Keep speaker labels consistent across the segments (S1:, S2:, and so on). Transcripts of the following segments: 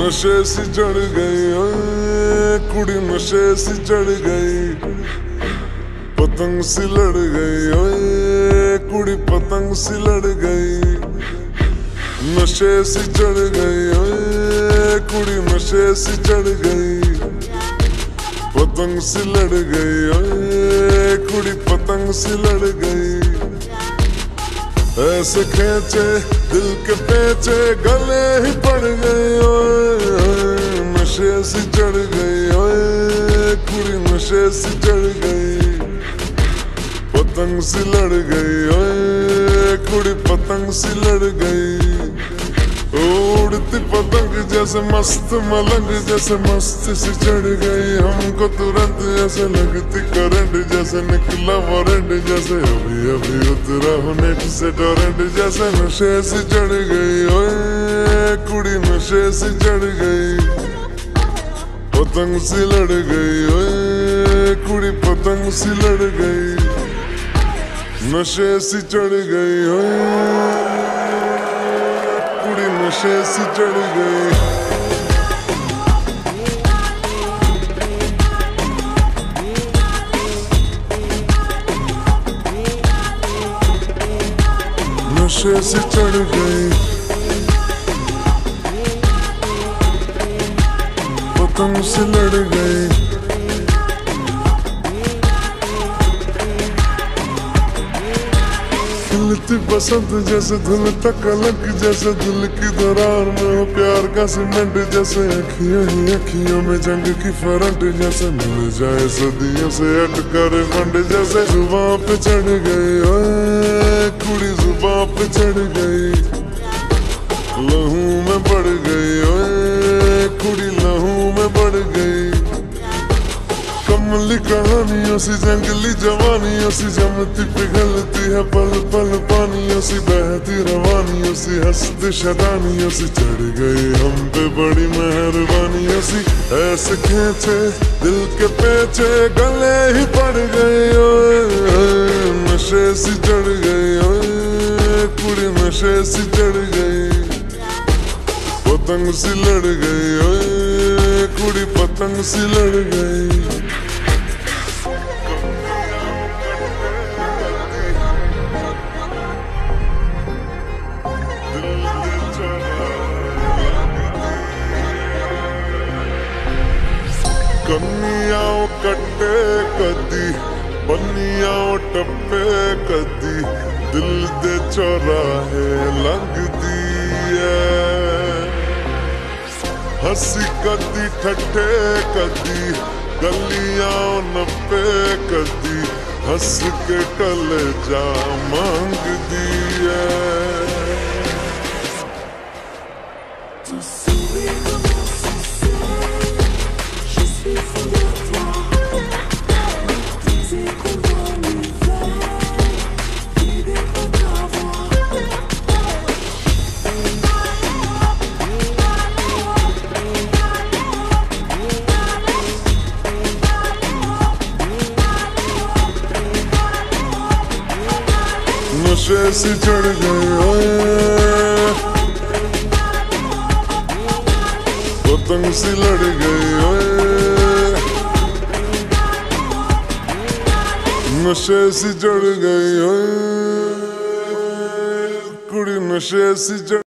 S1: नशे से चढ़ गई कुड़ी नशे से चढ़ गई। पतंग से लड़ गई कुड़ी पतंग से लड़ गई। नशे से चढ़ गई कुड़ी नशे से चढ़ गई। पतंग से लड़ गई कुड़ी पतंग से लड़ गई ऐसे खेचे, दिल के पेचे, गले ही पड़ गए नशे से चढ़ गई ओए कुड़ी नशे से चढ़ गई पतंग से लड़ गई ओए कुड़ी पतंग से लड़ गई उड़ती पतंग जैसे मस्त, मलंग जैसे मस्त से चढ़ गई। हमको तुरंत जैसे लगती करंट जैसे निकला वारंट जैसे। अभी अभी उतरा हूँ नेट से टोरेंट जैसे नशे से चढ़ गई। ओए, कुड़ी नशे से चढ़ गई। पतंग से लड़ गई। ओए, कुड़ी पतंग से लड़ गई। नशे से चढ़ गई। ओए। नशे सी चढ़ गए नशे से चढ़ गए वतन से लड़ गए खिलती बसंत जैसे धुल तक अलग, जैसे धुल की दरार में हो प्यार का सीमेंट, जैसे अखियों ही अखियों में जंग की फरंट, जैसे मिल जाए सदियों से अटकर फंड जैसे ज़ुबान पे चढ़ गई कुड़ी ज़ुबान पे चढ़ गई। लहू में बढ़ गई कुड़ी लहू में बढ़ गई। कमली कहानियों सी, जंगली जवानियों सी जमती पिघलती है, पल पल पानियों सी, बहती रवानियों सी, हंसती शरानियों सी, चढ़ गई हम पे बड़ी मेहरबानियों सी। ऐसे खेचे, दिल के पेचे, गले ही पड़ गए नशे सी चढ़ गई ओए, कुड़ी नशे सी चढ़ गई। पतंग सी लड़ गई कुड़ी पतंग सी लड़ गई। ਟੱਪੇ ਕਦੀ ਦਿਲ ਦੇ ਚੌਰਾਹੇ ਲੰਘਦੀ ਐ ਹੱਸੀ ਕਦੀ ਠੱਠੇ ਕਦੀ ਗਲੀਆਂ ਨੱਪੇ ਕਦੀ ਹੱਸ ਕੇ ਟਲ ਜਾ ਮੰਗਦੀ ਐ नशे से चढ़ गए पतंग से लड़ गई नशे से चढ़ गई कुड़ी नशे से चढ़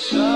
S2: So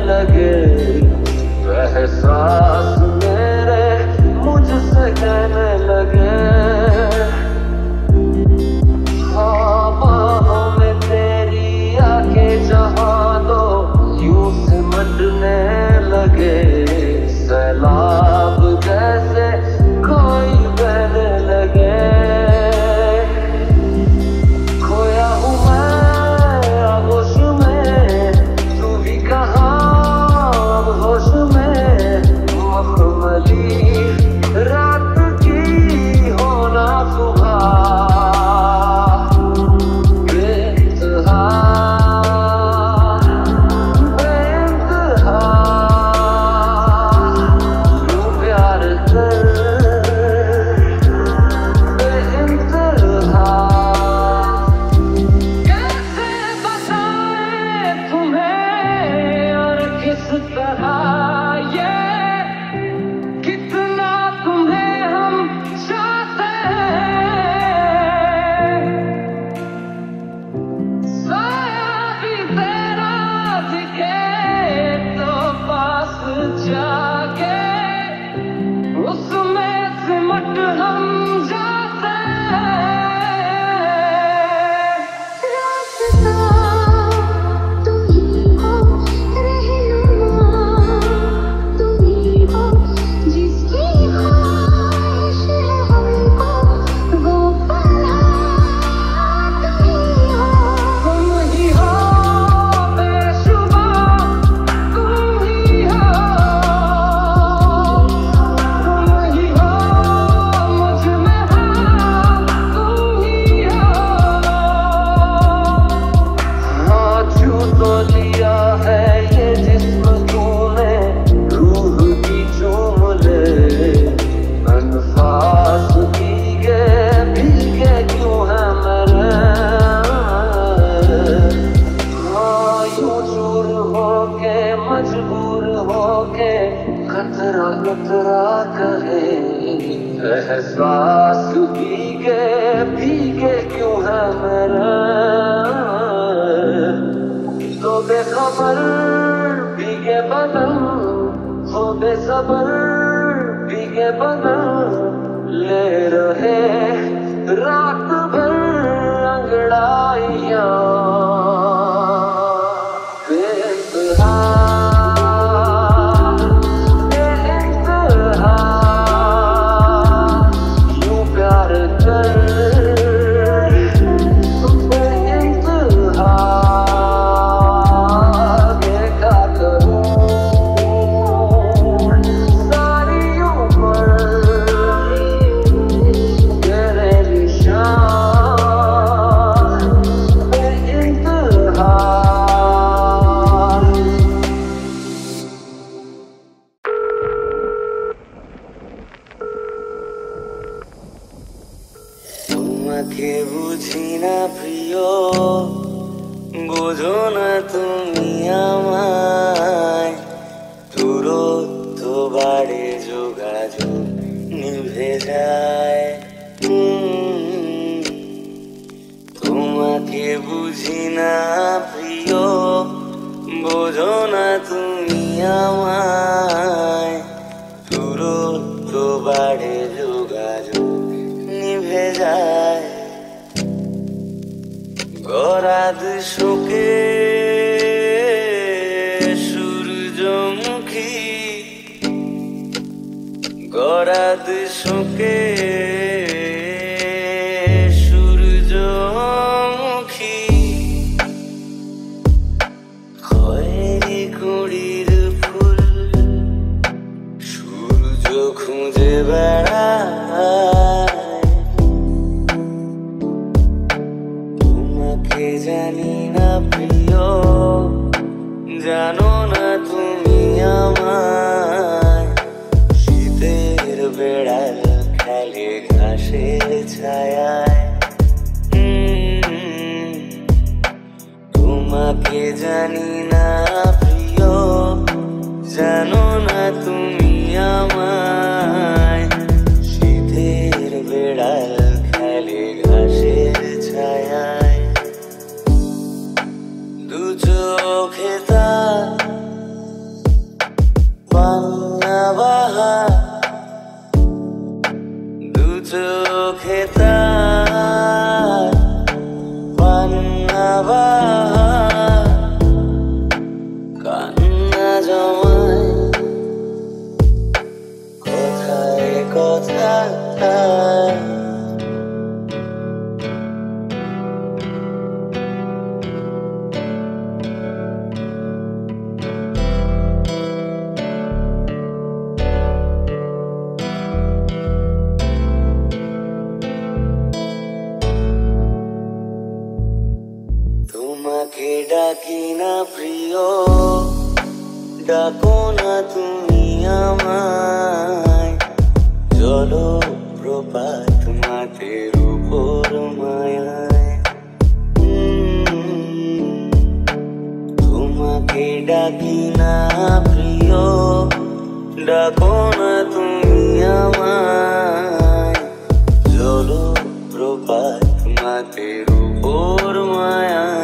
S2: लगे। एहसास मेरे मुझसे कहने
S3: लगे। বোঝো না তুমি আমায়। দূরত্ব বাড়ে যোগাযোগ নিভে যায়। গরাদ শোকে সূর্যমুখী। গরাদ শোকে money ডাকো না তুমি আমায়। জল প্রপাত মাতের উপর মায়ায়। তোমাকে ডাকি না প্রিয়। ডাকো না তুমি আমায়। জল প্রপাত মাতের উপর মায়ায়।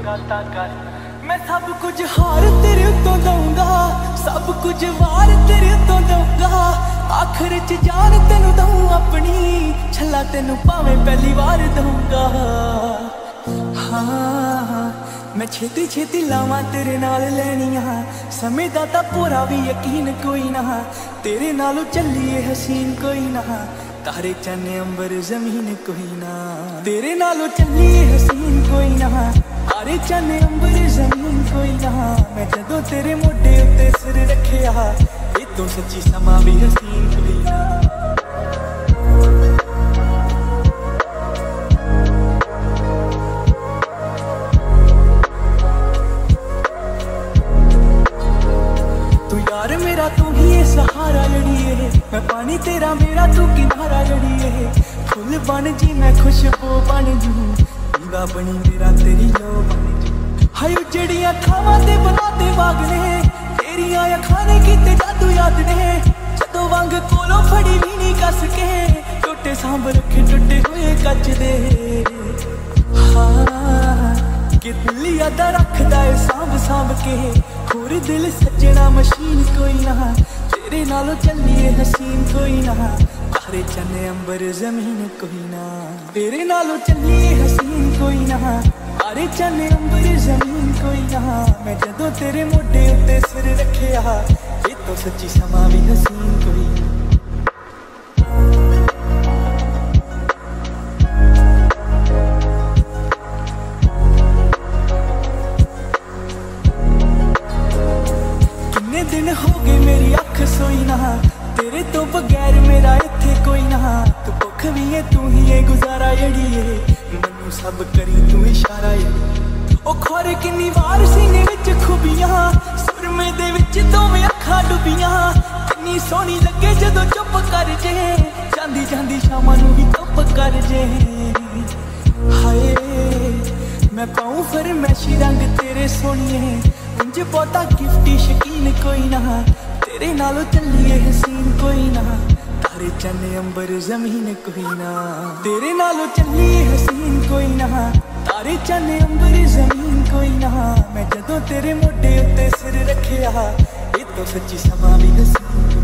S4: ਲਕੋਈਆਂ ਜਦੋਂ ਕਰ ਮੈਂ ਸਭ ਕੁਝ ਹਾਰ ਤੇਰੇ ਉੱਤੋਂ ਦਊਂਗਾ, ਸਭ ਕੁਝ ਵਾਰ ਤੇਰੇ ਉੱਤੋਂ ਦਊਂਗਾ। ਆਖਰ ਚ ਜਾਨ ਤੈਨੂੰ ਦਊਂ ਆਪਣੀ, ਛੱਲਾ ਤੈਨੂੰ ਭਾਵੇਂ ਪਹਿਲੀ ਵਾਰ ਦਊਂਗਾ। ਹਾਂ, ਮੈਂ ਛੇਤੀ ਛੇਤੀ ਲਾਵਾਂ ਤੇਰੇ ਨਾਲ ਲੈਣੀਆਂ। ਸਮੇਂ ਦਾ ਤਾਂ ਪੂਰਾ ਵੀ ਯਕੀਨ ਕੋਈ ਨਾ। ਤੇਰੇ ਨਾਲੋਂ ਚੱਲੀਏ ਹਸੀਨ ਕੋਈ ਨਾ। ਤਾਰੇ ਚੰਨ ਅੰਬਰ ਜ਼ਮੀਨ ਕੋਈ ਨਾ। ਤੇਰੇ ਨਾਲੋਂ ਚੱਲੀਏ ਹਸੀਨ ਕੋਈ ਨਾ। तारे चने अंबर ज़मीन कोई ना मैं जदो तेरे मोटे उत्ते सिर रखे ये
S5: तो सच्ची समा भी हसीन तू यार मेरा तू ही मैं पानी तेरा मेरा तू किनारा लड़िए फुल बन जी, मैं खुश हो बन जू। ਗੰਗਾ ਬਣੀ ਮੇਰਾ ਤੇਰੀ ਲੋ ਹਾਈ ਜਿਹੜੀਆਂ ਖਾਵਾਂ ਤੇ ਬਣਾਤੇ ਵਾਗ ਨੇ, ਤੇਰੀਆਂ ਅੱਖਾਂ ਨੇ ਕੀਤੇ ਜਾਦੂ ਯਾਦ ਨੇ। ਜਦੋਂ ਵਾਂਗ ਕੋਲੋਂ ਫੜੀ ਵੀ ਨਹੀਂ ਕੱਸ ਕੇ, ਟੁੱਟੇ ਸਾਂਭ ਰੱਖੇ ਟੁੱਟੇ ਹੋਏ ਕੱਚ ਦੇ। ਹਾਂ ਅਦਾ ਰੱਖਦਾ ਏ ਸਾਂਭ ਸਾਂਭ ਕੇ। ਹੋਰ ਦਿਲ ਸੱਜਣਾ ਮਸ਼ੀਨ ਕੋਈ ਨਾ, ਤੇਰੇ ਨਾਲੋਂ ਚੱਲੀਏ ਹਸੀਨ ਕੋਈ ਨਾ। रे चने अंबर ज़मीन कोई ना। तेरे नालों चली हसीन कोई ना। अरे चने अंबर ज़मीन कोई ना। मैं जदों तेरे मोटे उत्ते सिर रखे ये तो सच्ची समा भी हसीन कोई ਸੋਹਣੀ ਲੱਗੇ ਜਦੋਂ ਚੁੱਪ ਕਰ ਜੇ। ਜਾਂਦੀ ਜਾਂਦੀ ਸ਼ਾਮਾਂ ਨੂੰ ਵੀ ਚੁੱਪ ਕਰ ਜੇ। ਹਾਏ, ਮੈਂ ਪਾਉਂ ਫਰਮੈਸ਼ੀ ਰੰਗ ਤੇਰੇ ਸੋਹਣੀਏ। ਇੰਜ ਬਹੁਤਾ ਗਿਫਟੀ ਸ਼ਕੀਨ ਕੋਈ ਨਾ। ਤੇਰੇ ਨਾਲੋਂ ਚੱਲੀਏ ਹਸੀਨ ਕੋਈ ਨਾ। ਤਾਰੇ ਚੰਨ ਅੰਬਰ ਜ਼ਮੀਨ ਕੋਈ ਨਾ। ਤੇਰੇ ਨਾਲੋਂ ਚੱਲੀਏ ਹਸੀਨ ਕੋਈ ਨਾ। ਤਾਰੇ ਚੰਨ ਅੰਬਰ ਜ਼ਮੀਨ ਕੋਈ ਨਾ। ਮੈਂ ਜਦੋਂ ਤੇਰੇ ਮੋਢੇ ਉੱਤੇ ਸਿਰ ਰੱਖਿਆ, ਇਹ ਤੋਂ ਸੱਚੀ ਸਮਾਂ ਵੀ ਹਸੀਨ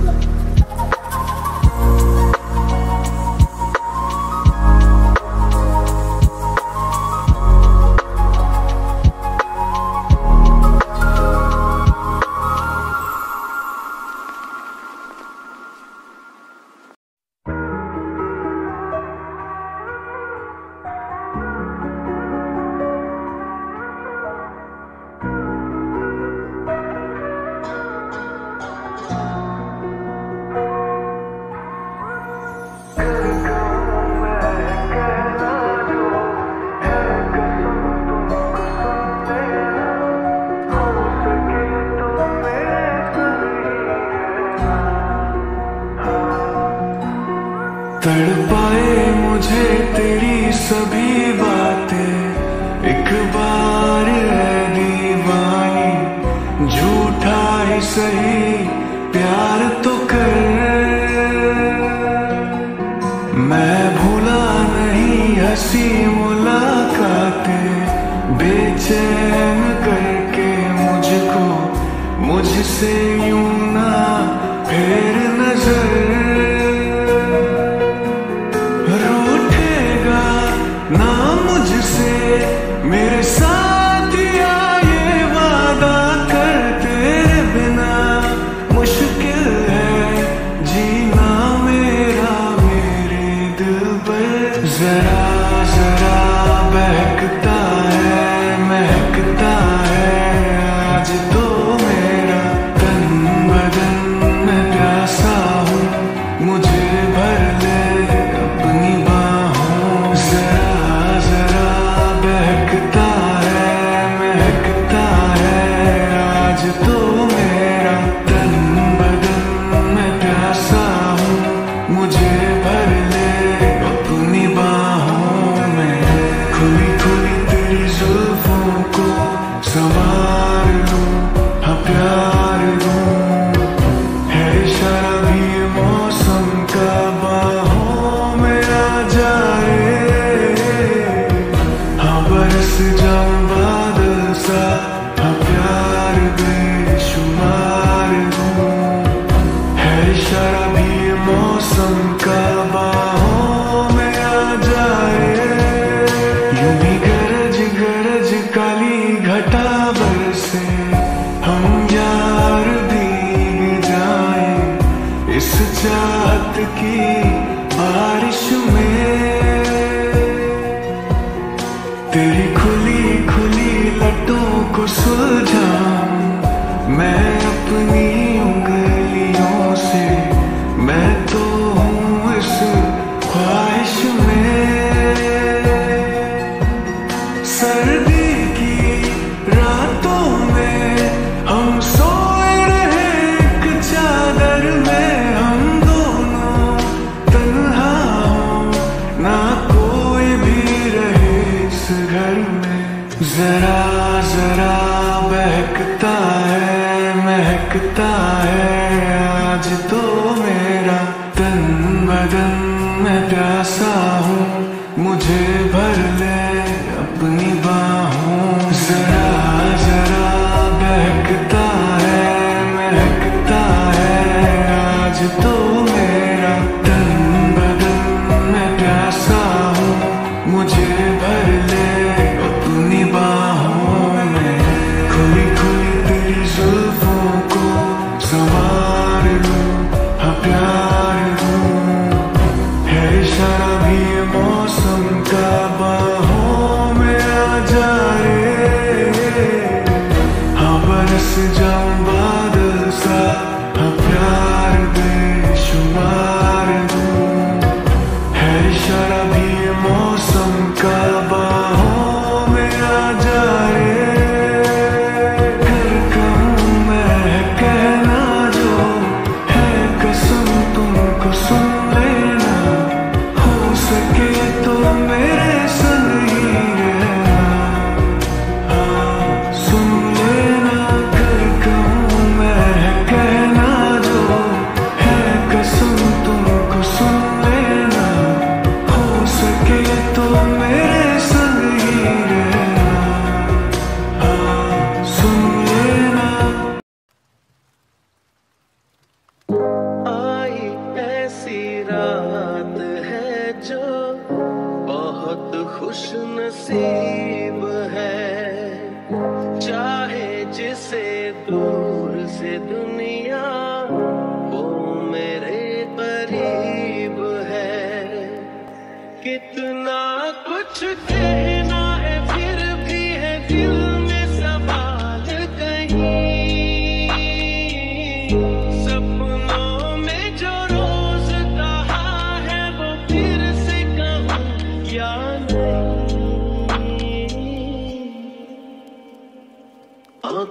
S6: दो
S5: मेरा तन बदन मैं प्यासा हूँ मुझे भर ले।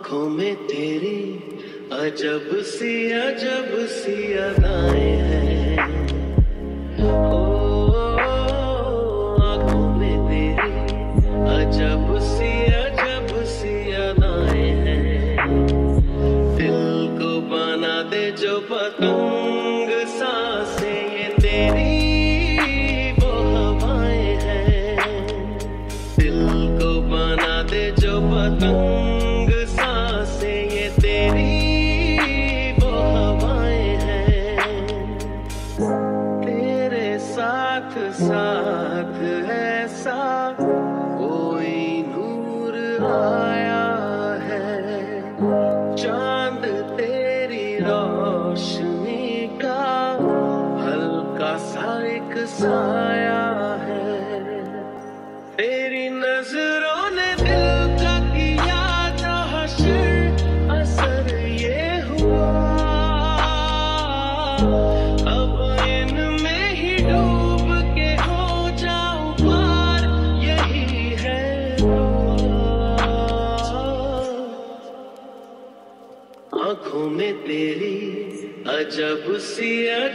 S2: आँखों में तेरी अजब सी अजब सी अदाएँ हैं। ओ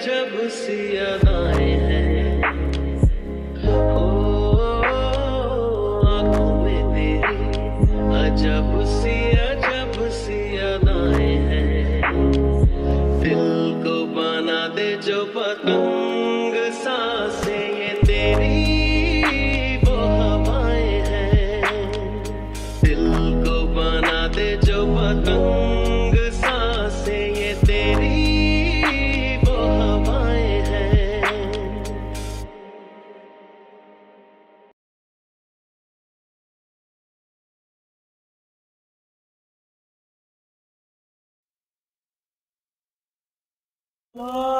S7: जब सी Oh.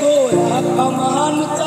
S7: को
S8: महान